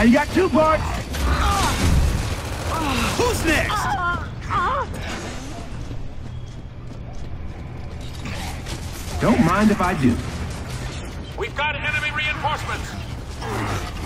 Now you got two parts. Who's next? Don't mind if I do. We've got enemy reinforcements.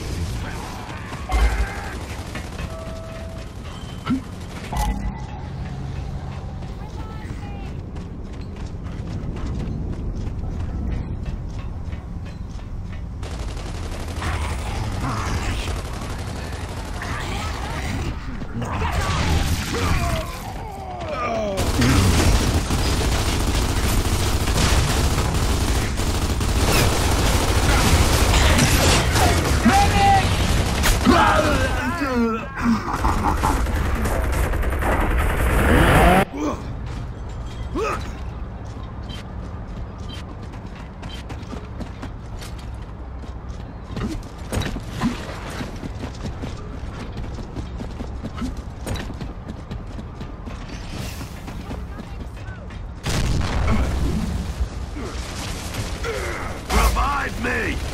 Me!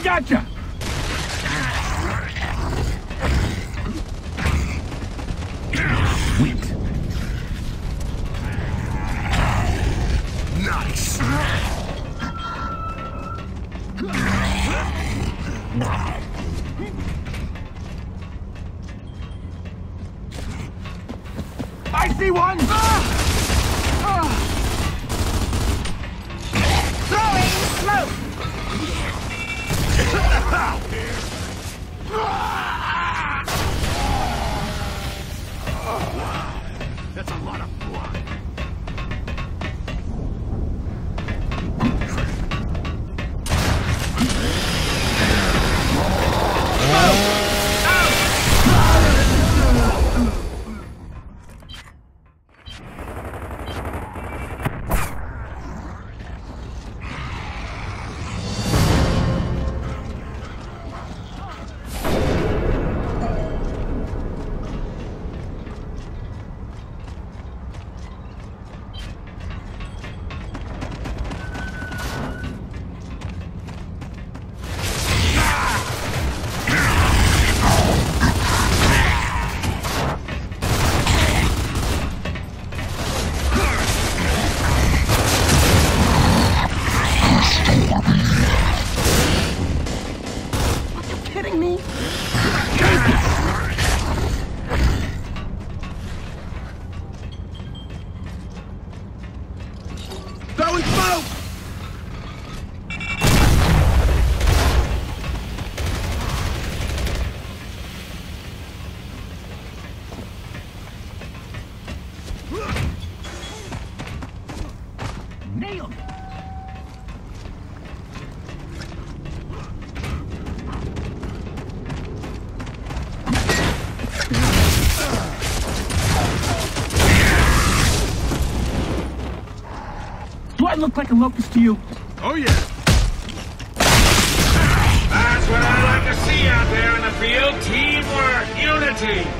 I gotcha. Sweet. Nice! Nailed it. Do I look like a locust to you? Oh yeah! That's what I like to see out there in the field. Teamwork, unity.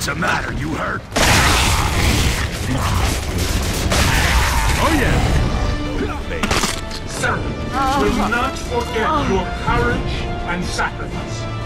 What's the matter? You hurt? Oh yeah. Servant, will not forget oh. your courage and sacrifice.